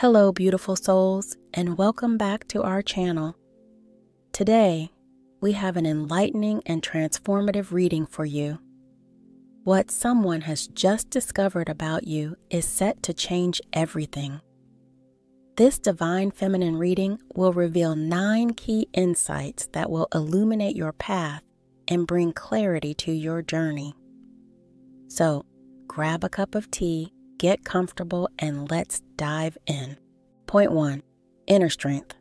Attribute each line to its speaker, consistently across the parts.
Speaker 1: Hello, beautiful souls, and welcome back to our channel. Today, we have an enlightening and transformative reading for you. What someone has just discovered about you is set to change everything. This divine feminine reading will reveal nine key insights that will illuminate your path and bring clarity to your journey. So, grab a cup of tea get comfortable, and let's dive in. Point one inner strength.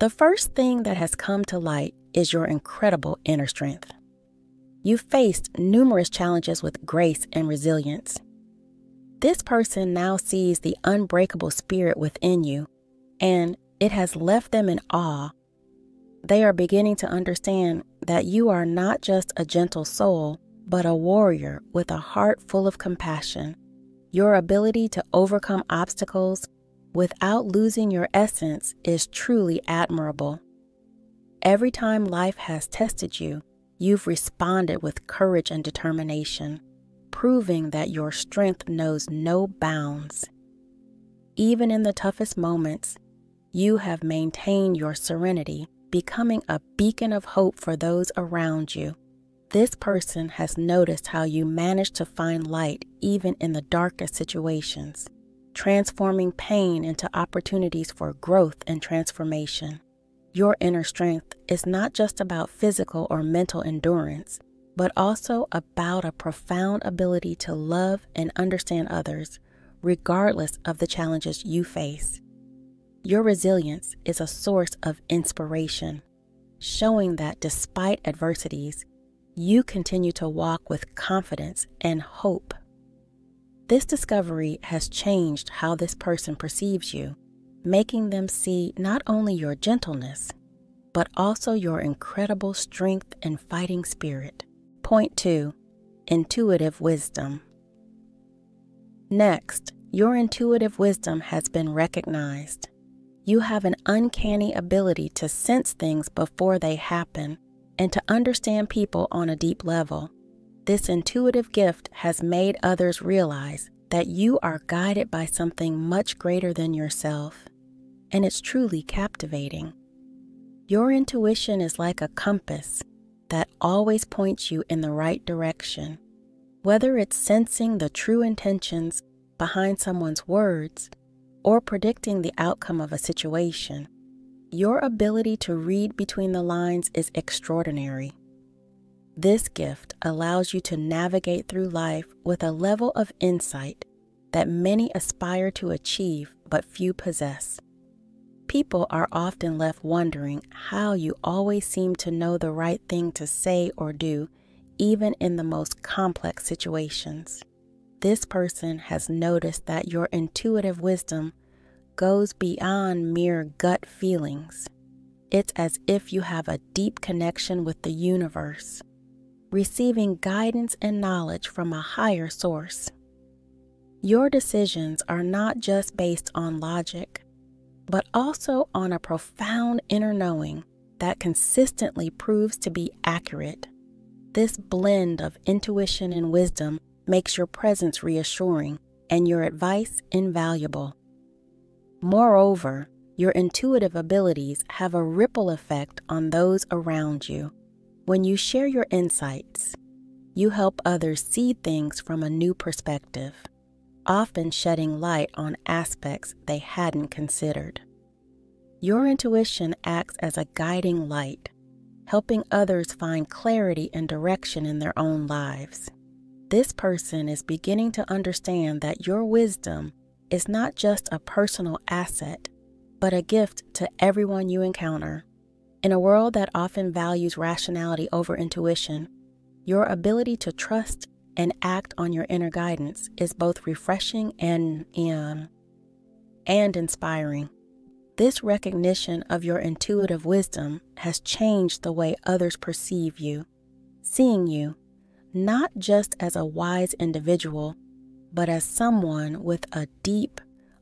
Speaker 1: The first thing that has come to light is your incredible inner strength. You faced numerous challenges with grace and resilience. This person now sees the unbreakable spirit within you, and it has left them in awe. They are beginning to understand that you are not just a gentle soul, but a warrior with a heart full of compassion. Your ability to overcome obstacles without losing your essence is truly admirable. Every time life has tested you, you've responded with courage and determination, proving that your strength knows no bounds. Even in the toughest moments, you have maintained your serenity, becoming a beacon of hope for those around you. This person has noticed how you manage to find light even in the darkest situations, transforming pain into opportunities for growth and transformation. Your inner strength is not just about physical or mental endurance, but also about a profound ability to love and understand others, regardless of the challenges you face. Your resilience is a source of inspiration, showing that despite adversities, you continue to walk with confidence and hope. This discovery has changed how this person perceives you, making them see not only your gentleness, but also your incredible strength and fighting spirit. Point two intuitive wisdom. Next, your intuitive wisdom has been recognized. You have an uncanny ability to sense things before they happen and to understand people on a deep level. This intuitive gift has made others realize that you are guided by something much greater than yourself, and it's truly captivating. Your intuition is like a compass that always points you in the right direction, whether it's sensing the true intentions behind someone's words or predicting the outcome of a situation. Your ability to read between the lines is extraordinary. This gift allows you to navigate through life with a level of insight that many aspire to achieve but few possess. People are often left wondering how you always seem to know the right thing to say or do, even in the most complex situations. This person has noticed that your intuitive wisdom goes beyond mere gut feelings. It's as if you have a deep connection with the universe, receiving guidance and knowledge from a higher source. Your decisions are not just based on logic, but also on a profound inner knowing that consistently proves to be accurate. This blend of intuition and wisdom makes your presence reassuring and your advice invaluable. Moreover, your intuitive abilities have a ripple effect on those around you. When you share your insights, you help others see things from a new perspective, often shedding light on aspects they hadn't considered. Your intuition acts as a guiding light, helping others find clarity and direction in their own lives. This person is beginning to understand that your wisdom is not just a personal asset, but a gift to everyone you encounter. In a world that often values rationality over intuition, your ability to trust and act on your inner guidance is both refreshing and um, and inspiring. This recognition of your intuitive wisdom has changed the way others perceive you, seeing you not just as a wise individual, but as someone with a deep,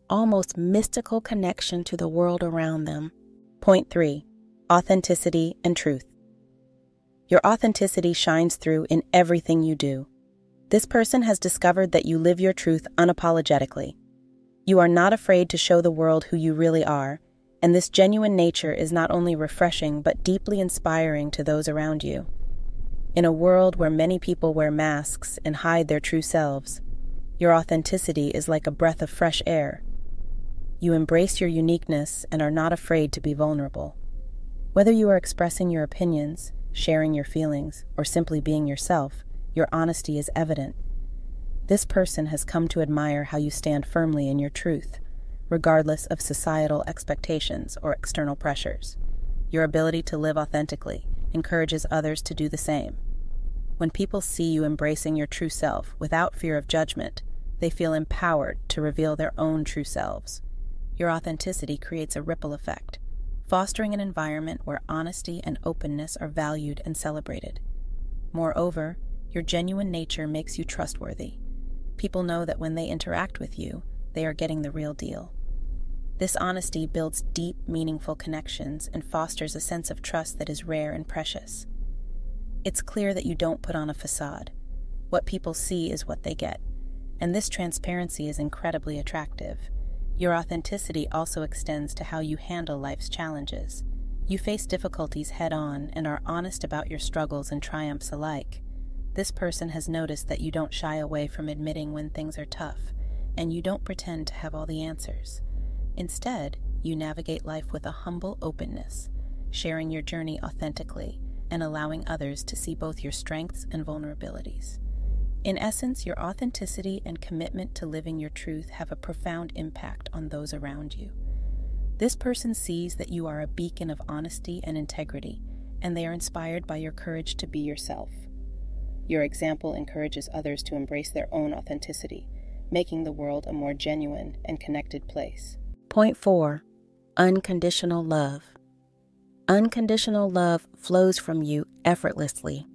Speaker 1: almost mystical connection to the world around them. Point three authenticity and truth. Your authenticity shines through in everything you do. This person has discovered that you live your truth unapologetically, You are not afraid to show the world who you really are, and this genuine nature is not only refreshing but deeply inspiring to those around you. In a world where many people wear masks and hide their true selves, your authenticity is like a breath of fresh air. You embrace your uniqueness and are not afraid to be vulnerable. Whether you are expressing your opinions, sharing your feelings, or simply being yourself, your honesty is evident. This person has come to admire how you stand firmly in your truth, regardless of societal expectations or external pressures. Your ability to live authentically encourages others to do the same. When people see you embracing your true self without fear of judgment, they feel empowered to reveal their own true selves. Your authenticity creates a ripple effect, fostering an environment where honesty and openness are valued and celebrated. Moreover, your genuine nature makes you trustworthy. People know that when they interact with you, they are getting the real deal. This honesty builds deep, meaningful connections and fosters a sense of trust that is rare and precious. It's clear that you don't put on a facade. What people see is what they get, and this transparency is incredibly attractive. Your authenticity also extends to how you handle life's challenges. You face difficulties head on and are honest about your struggles and triumphs alike. This person has noticed that you don't shy away from admitting when things are tough, and you don't pretend to have all the answers. Instead, you navigate life with a humble openness, sharing your journey authentically and allowing others to see both your strengths and vulnerabilities. In essence, your authenticity and commitment to living your truth have a profound impact on those around you. This person sees that you are a beacon of honesty and integrity, and they are inspired by your courage to be yourself. Your example encourages others to embrace their own authenticity, making the world a more genuine and connected place. Point four unconditional love. Unconditional love flows from you effortlessly.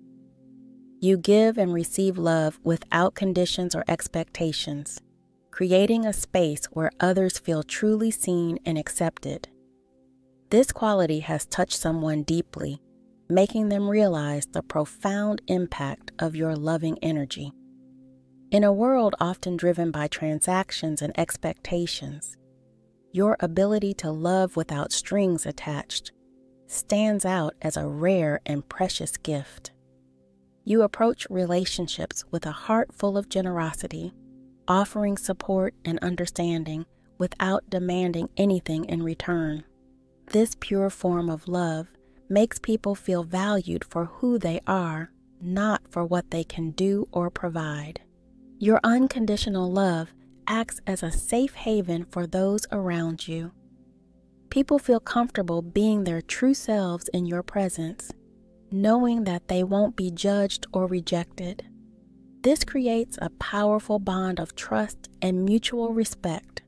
Speaker 1: You give and receive love without conditions or expectations, creating a space where others feel truly seen and accepted. This quality has touched someone deeply, making them realize the profound impact of your loving energy. In a world often driven by transactions and expectations, your ability to love without strings attached stands out as a rare and precious gift. You approach relationships with a heart full of generosity, offering support and understanding without demanding anything in return. This pure form of love makes people feel valued for who they are, not for what they can do or provide. Your unconditional love acts as a safe haven for those around you. People feel comfortable being their true selves in your presence, knowing that they won't be judged or rejected. This creates a powerful bond of trust and mutual respect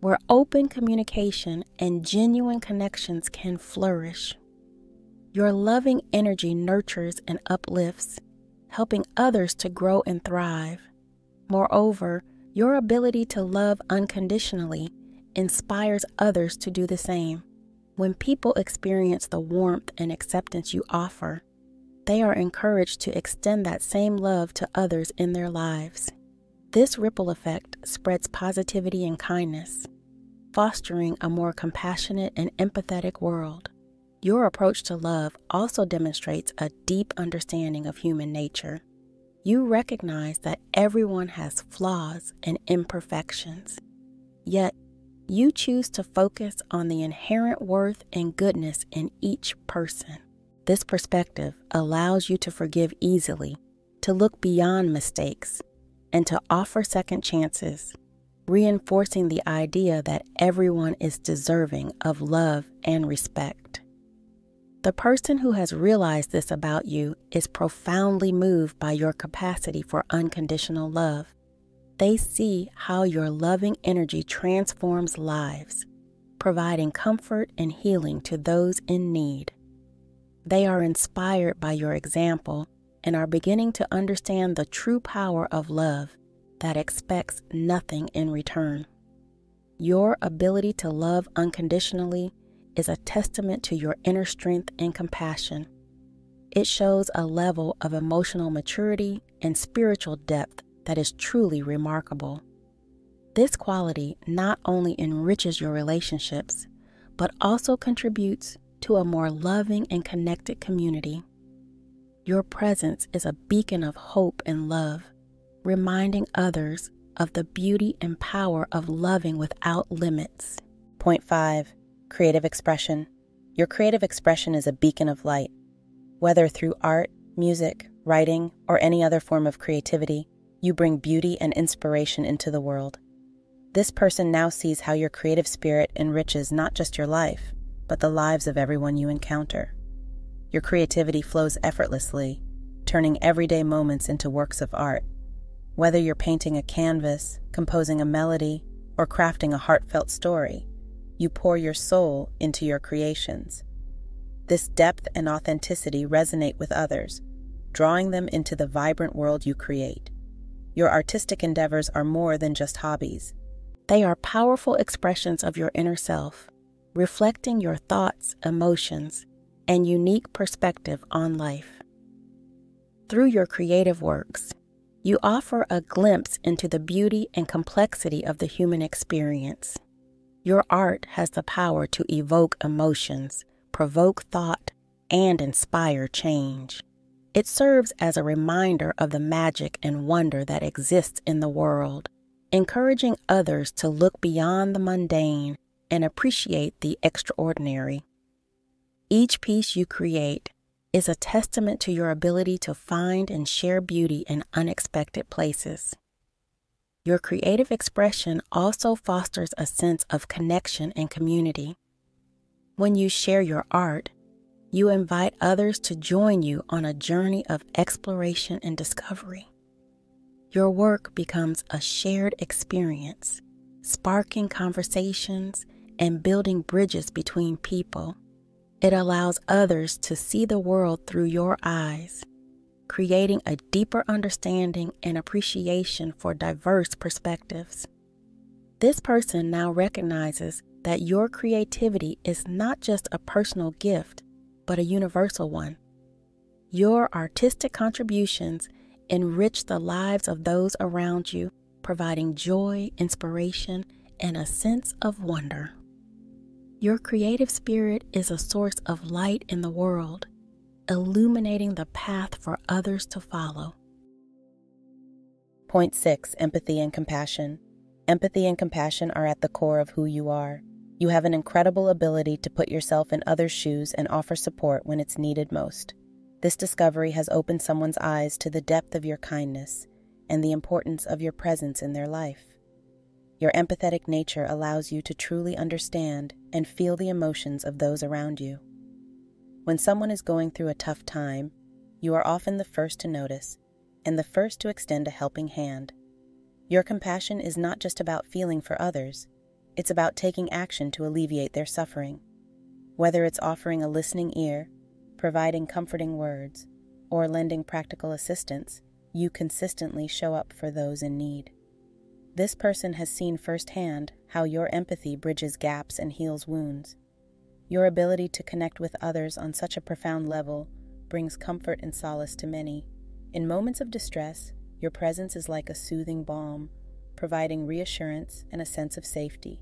Speaker 1: where open communication and genuine connections can flourish. Your loving energy nurtures and uplifts, helping others to grow and thrive. Moreover, your ability to love unconditionally inspires others to do the same. When people experience the warmth and acceptance you offer, they are encouraged to extend that same love to others in their lives. This ripple effect spreads positivity and kindness, fostering a more compassionate and empathetic world. Your approach to love also demonstrates a deep understanding of human nature you recognize that everyone has flaws and imperfections. Yet, you choose to focus on the inherent worth and goodness in each person. This perspective allows you to forgive easily, to look beyond mistakes, and to offer second chances, reinforcing the idea that everyone is deserving of love and respect. The person who has realized this about you is profoundly moved by your capacity for unconditional love. They see how your loving energy transforms lives, providing comfort and healing to those in need. They are inspired by your example and are beginning to understand the true power of love that expects nothing in return. Your ability to love unconditionally is a testament to your inner strength and compassion. It shows a level of emotional maturity and spiritual depth that is truly remarkable. This quality not only enriches your relationships, but also contributes to a more loving and connected community. Your presence is a beacon of hope and love, reminding others of the beauty and power of loving without limits.
Speaker 2: Point five creative expression. Your creative expression is a beacon of light. Whether through art, music, writing, or any other form of creativity, you bring beauty and inspiration into the world. This person now sees how your creative spirit enriches not just your life, but the lives of everyone you encounter. Your creativity flows effortlessly, turning everyday moments into works of art. Whether you're painting a canvas, composing a melody, or crafting a heartfelt story, you pour your soul into your creations. This depth and authenticity resonate with others, drawing them into the vibrant world you create. Your artistic endeavors are more than just hobbies.
Speaker 1: They are powerful expressions of your inner self, reflecting your thoughts, emotions, and unique perspective on life. Through your creative works, you offer a glimpse into the beauty and complexity of the human experience. Your art has the power to evoke emotions, provoke thought, and inspire change. It serves as a reminder of the magic and wonder that exists in the world, encouraging others to look beyond the mundane and appreciate the extraordinary. Each piece you create is a testament to your ability to find and share beauty in unexpected places. Your creative expression also fosters a sense of connection and community. When you share your art, you invite others to join you on a journey of exploration and discovery. Your work becomes a shared experience, sparking conversations and building bridges between people. It allows others to see the world through your eyes, creating a deeper understanding and appreciation for diverse perspectives. This person now recognizes that your creativity is not just a personal gift, but a universal one. Your artistic contributions enrich the lives of those around you, providing joy, inspiration, and a sense of wonder. Your creative spirit is a source of light in the world, illuminating the path for others to follow.
Speaker 2: Point six empathy and compassion. Empathy and compassion are at the core of who you are. You have an incredible ability to put yourself in others' shoes and offer support when it's needed most. This discovery has opened someone's eyes to the depth of your kindness and the importance of your presence in their life. Your empathetic nature allows you to truly understand and feel the emotions of those around you. When someone is going through a tough time, you are often the first to notice and the first to extend a helping hand. Your compassion is not just about feeling for others, it's about taking action to alleviate their suffering. Whether it's offering a listening ear, providing comforting words, or lending practical assistance, you consistently show up for those in need. This person has seen firsthand how your empathy bridges gaps and heals wounds. Your ability to connect with others on such a profound level brings comfort and solace to many. In moments of distress, your presence is like a soothing balm, providing reassurance and a sense of safety.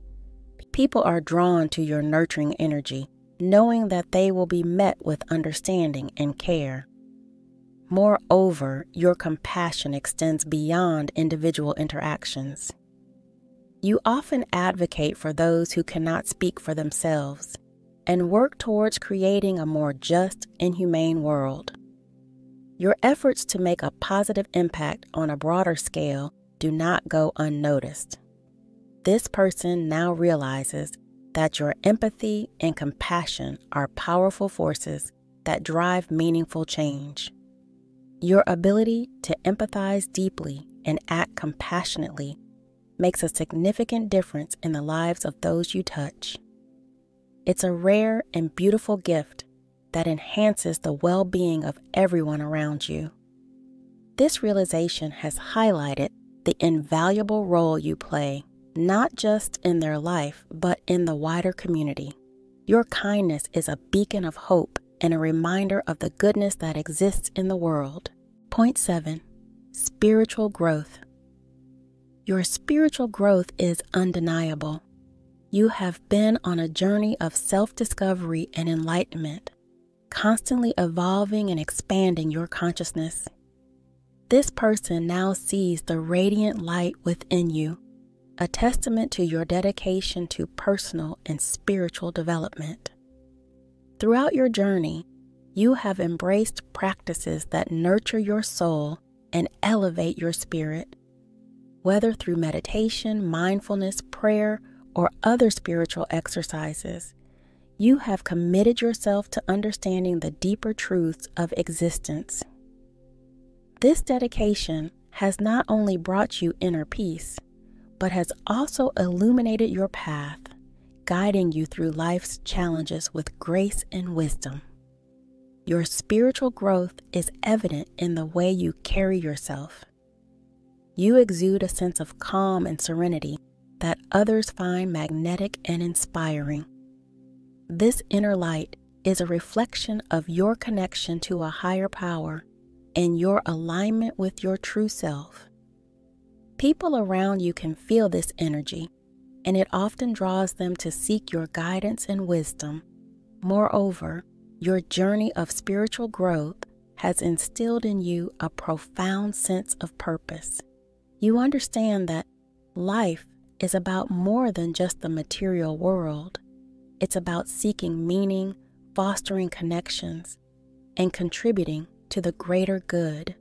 Speaker 1: People are drawn to your nurturing energy, knowing that they will be met with understanding and care. Moreover, your compassion extends beyond individual interactions. You often advocate for those who cannot speak for themselves and work towards creating a more just and humane world. Your efforts to make a positive impact on a broader scale do not go unnoticed. This person now realizes that your empathy and compassion are powerful forces that drive meaningful change. Your ability to empathize deeply and act compassionately makes a significant difference in the lives of those you touch. It's a rare and beautiful gift that enhances the well being of everyone around you. This realization has highlighted the invaluable role you play, not just in their life, but in the wider community. Your kindness is a beacon of hope and a reminder of the goodness that exists in the world. Point seven spiritual growth. Your spiritual growth is undeniable. You have been on a journey of self discovery and enlightenment, constantly evolving and expanding your consciousness. This person now sees the radiant light within you, a testament to your dedication to personal and spiritual development. Throughout your journey, you have embraced practices that nurture your soul and elevate your spirit. Whether through meditation, mindfulness, prayer, or other spiritual exercises, you have committed yourself to understanding the deeper truths of existence. This dedication has not only brought you inner peace, but has also illuminated your path guiding you through life's challenges with grace and wisdom. Your spiritual growth is evident in the way you carry yourself. You exude a sense of calm and serenity that others find magnetic and inspiring. This inner light is a reflection of your connection to a higher power and your alignment with your true self. People around you can feel this energy and it often draws them to seek your guidance and wisdom. Moreover, your journey of spiritual growth has instilled in you a profound sense of purpose. You understand that life is about more than just the material world. It's about seeking meaning, fostering connections, and contributing to the greater good.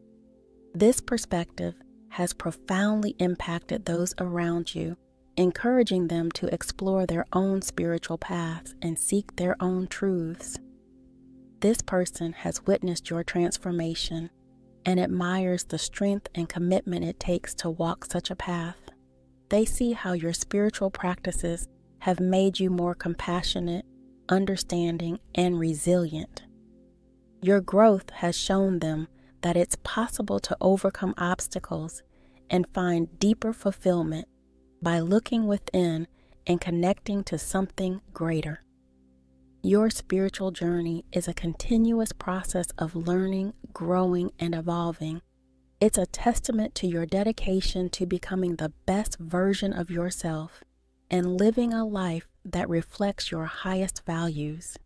Speaker 1: This perspective has profoundly impacted those around you encouraging them to explore their own spiritual paths and seek their own truths. This person has witnessed your transformation and admires the strength and commitment it takes to walk such a path. They see how your spiritual practices have made you more compassionate, understanding, and resilient. Your growth has shown them that it's possible to overcome obstacles and find deeper fulfillment by looking within and connecting to something greater. Your spiritual journey is a continuous process of learning, growing, and evolving. It's a testament to your dedication to becoming the best version of yourself and living a life that reflects your highest values.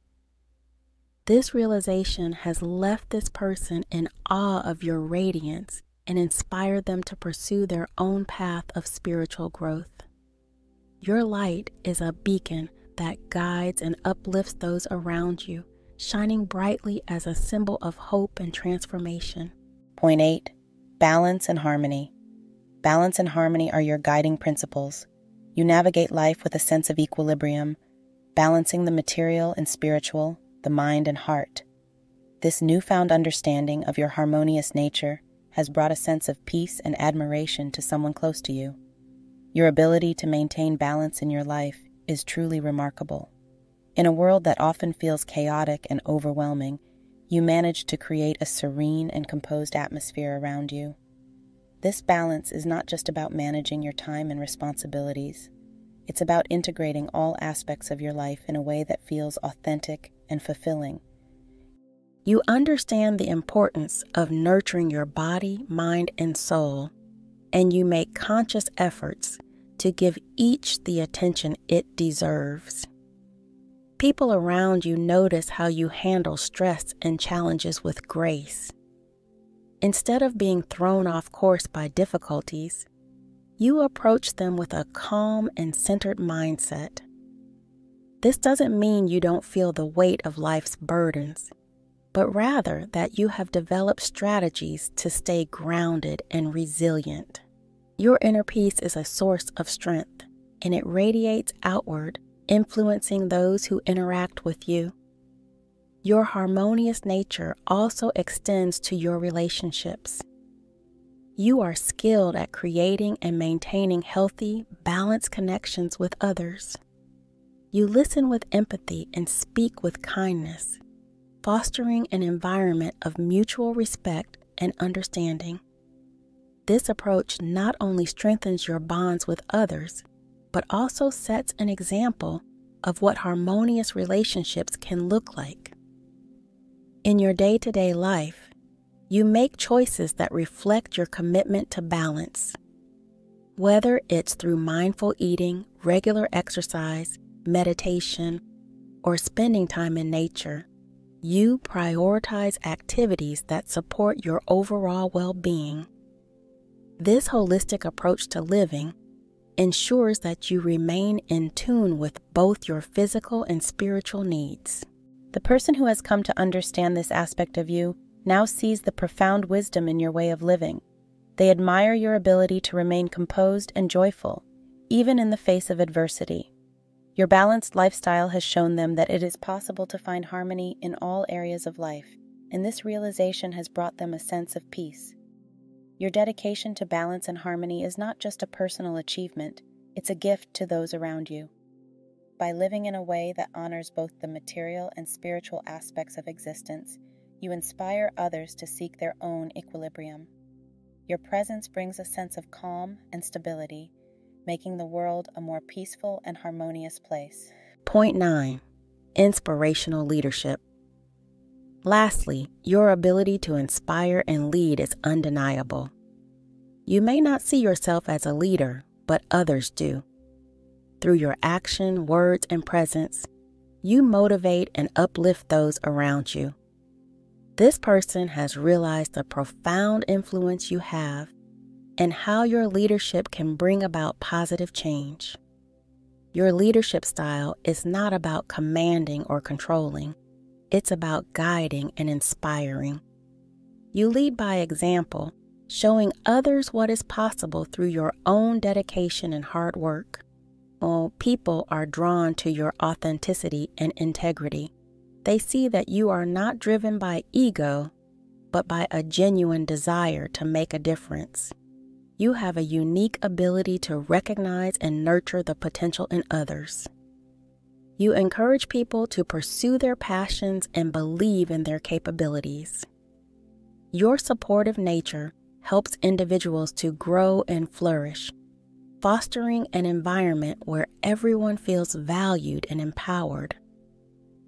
Speaker 1: This realization has left this person in awe of your radiance and inspire them to pursue their own path of spiritual growth. Your light is a beacon that guides and uplifts those around you, shining brightly as a symbol of hope and transformation.
Speaker 2: Point 8 Balance and Harmony. Balance and harmony are your guiding principles. You navigate life with a sense of equilibrium, balancing the material and spiritual, the mind and heart. This newfound understanding of your harmonious nature has brought a sense of peace and admiration to someone close to you. Your ability to maintain balance in your life is truly remarkable. In a world that often feels chaotic and overwhelming, you manage to create a serene and composed atmosphere around you. This balance is not just about managing your time and responsibilities, it's about integrating all aspects of your life in a way that feels authentic and fulfilling
Speaker 1: you understand the importance of nurturing your body, mind, and soul, and you make conscious efforts to give each the attention it deserves. People around you notice how you handle stress and challenges with grace. Instead of being thrown off course by difficulties, you approach them with a calm and centered mindset. This doesn't mean you don't feel the weight of life's burdens but rather that you have developed strategies to stay grounded and resilient. Your inner peace is a source of strength, and it radiates outward, influencing those who interact with you. Your harmonious nature also extends to your relationships. You are skilled at creating and maintaining healthy, balanced connections with others. You listen with empathy and speak with kindness fostering an environment of mutual respect and understanding. This approach not only strengthens your bonds with others, but also sets an example of what harmonious relationships can look like. In your day to day life, you make choices that reflect your commitment to balance. Whether it's through mindful eating, regular exercise, meditation, or spending time in nature, you prioritize activities that support your overall well being. This holistic approach to living ensures that you remain in tune with both your physical and spiritual needs.
Speaker 2: The person who has come to understand this aspect of you now sees the profound wisdom in your way of living. They admire your ability to remain composed and joyful, even in the face of adversity. Your balanced lifestyle has shown them that it is possible to find harmony in all areas of life, and this realization has brought them a sense of peace. Your dedication to balance and harmony is not just a personal achievement, it's a gift to those around you. By living in a way that honors both the material and spiritual aspects of existence, you inspire others to seek their own equilibrium. Your presence brings a sense of calm and stability, making the world a more peaceful and harmonious place.
Speaker 1: Point 9 Inspirational Leadership. Lastly, your ability to inspire and lead is undeniable. You may not see yourself as a leader, but others do. Through your action, words, and presence, you motivate and uplift those around you. This person has realized the profound influence you have and how your leadership can bring about positive change. Your leadership style is not about commanding or controlling, it's about guiding and inspiring. You lead by example, showing others what is possible through your own dedication and hard work. Well, people are drawn to your authenticity and integrity. They see that you are not driven by ego, but by a genuine desire to make a difference. You have a unique ability to recognize and nurture the potential in others. You encourage people to pursue their passions and believe in their capabilities. Your supportive nature helps individuals to grow and flourish fostering an environment where everyone feels valued and empowered.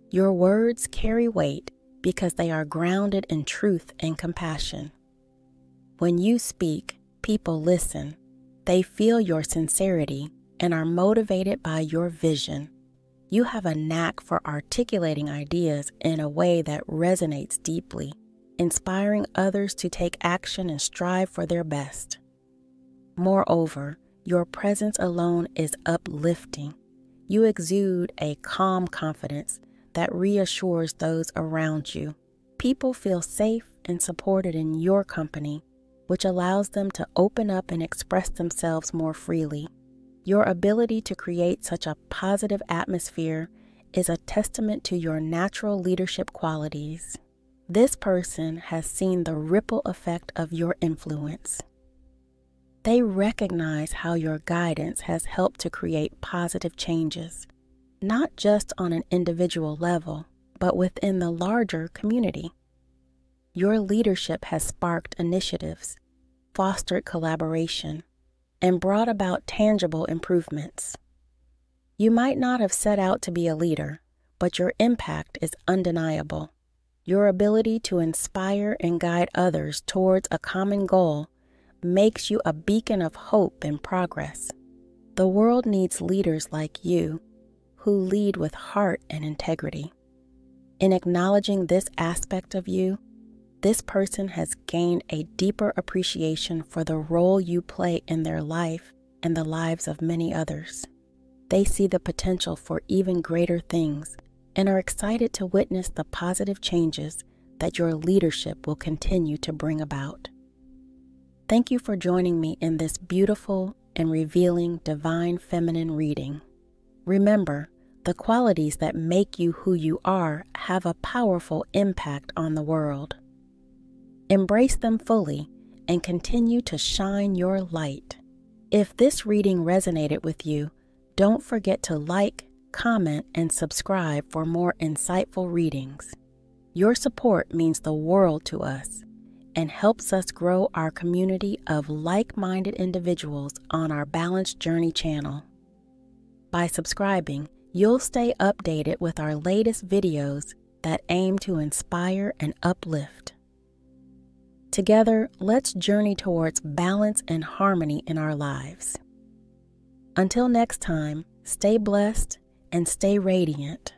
Speaker 1: Your words carry weight because they are grounded in truth and compassion. When you speak, people listen. They feel your sincerity and are motivated by your vision. You have a knack for articulating ideas in a way that resonates deeply, inspiring others to take action and strive for their best. Moreover, your presence alone is uplifting. You exude a calm confidence that reassures those around you. People feel safe and supported in your company, which allows them to open up and express themselves more freely. Your ability to create such a positive atmosphere is a testament to your natural leadership qualities. This person has seen the ripple effect of your influence. They recognize how your guidance has helped to create positive changes, not just on an individual level, but within the larger community. Your leadership has sparked initiatives, fostered collaboration, and brought about tangible improvements. You might not have set out to be a leader, but your impact is undeniable. Your ability to inspire and guide others towards a common goal makes you a beacon of hope and progress. The world needs leaders like you who lead with heart and integrity. In acknowledging this aspect of you, this person has gained a deeper appreciation for the role you play in their life and the lives of many others. They see the potential for even greater things and are excited to witness the positive changes that your leadership will continue to bring about. Thank you for joining me in this beautiful and revealing divine feminine reading. Remember, the qualities that make you who you are have a powerful impact on the world. Embrace them fully and continue to shine your light. If this reading resonated with you, don't forget to like, comment, and subscribe for more insightful readings. Your support means the world to us and helps us grow our community of like minded individuals on our Balance Journey channel. By subscribing, you'll stay updated with our latest videos that aim to inspire and uplift. Together, let's journey towards balance and harmony in our lives. Until next time, stay blessed and stay radiant.